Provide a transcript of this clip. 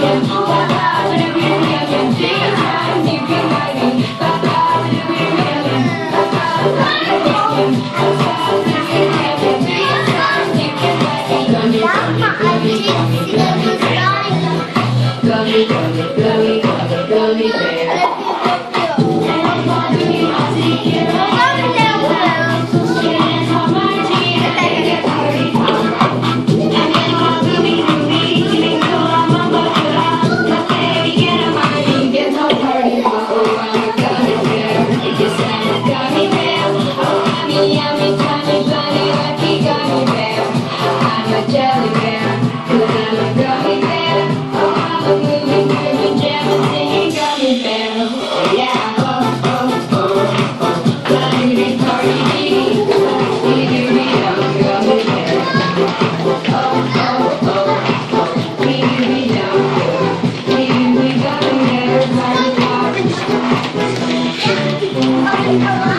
Mama, Come on.